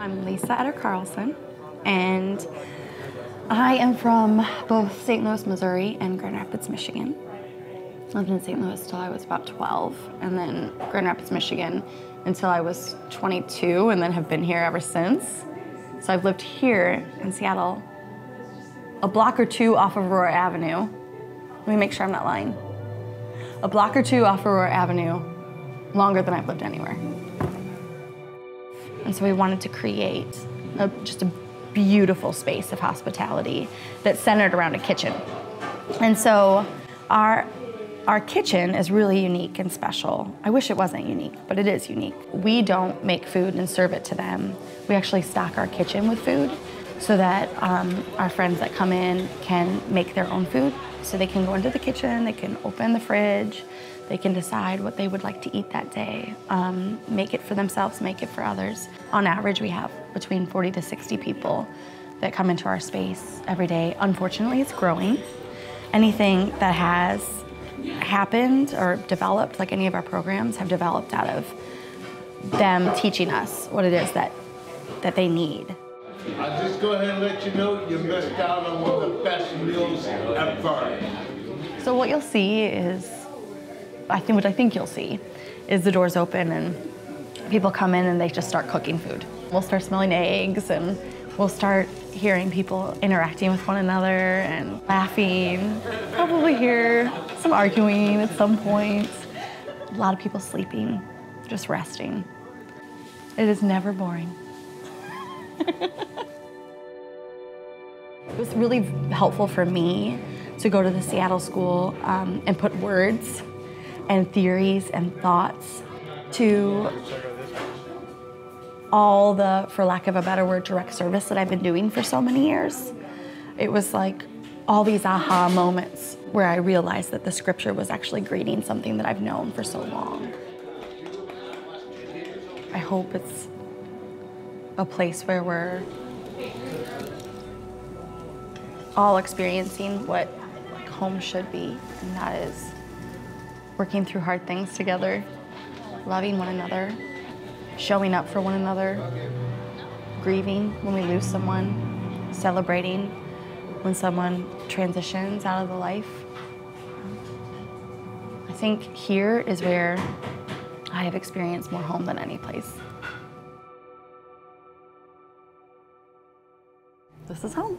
I'm Lisa Etter Carlson, and I am from both St. Louis, Missouri and Grand Rapids, Michigan. Lived in St. Louis till I was about 12, and then Grand Rapids, Michigan until I was 22, and then have been here ever since. So I've lived here in Seattle, a block or two off of Aurora Avenue. Let me make sure I'm not lying. A block or two off Aurora Avenue, longer than I've lived anywhere. And so we wanted to create a, just a beautiful space of hospitality that's centered around a kitchen. And so our our kitchen is really unique and special. I wish it wasn't unique, but it is unique. We don't make food and serve it to them. We actually stock our kitchen with food so that um, our friends that come in can make their own food. So they can go into the kitchen, they can open the fridge, they can decide what they would like to eat that day, um, make it for themselves, make it for others. On average, we have between 40 to 60 people that come into our space every day. Unfortunately, it's growing. Anything that has happened or developed, like any of our programs, have developed out of them teaching us what it is that, that they need. I'll just go ahead and let you know you missed out on one of the best meals ever. So what you'll see is, I think what I think you'll see, is the doors open and people come in and they just start cooking food. We'll start smelling eggs and we'll start hearing people interacting with one another and laughing. Probably hear some arguing at some point. A lot of people sleeping, just resting. It is never boring. It was really helpful for me to go to the Seattle School um, and put words and theories and thoughts to all the, for lack of a better word, direct service that I've been doing for so many years. It was like all these aha moments where I realized that the scripture was actually greeting something that I've known for so long. I hope it's a place where we're all experiencing what like, home should be, and that is working through hard things together, loving one another, showing up for one another, grieving when we lose someone, celebrating when someone transitions out of the life. I think here is where I have experienced more home than any place. This is home.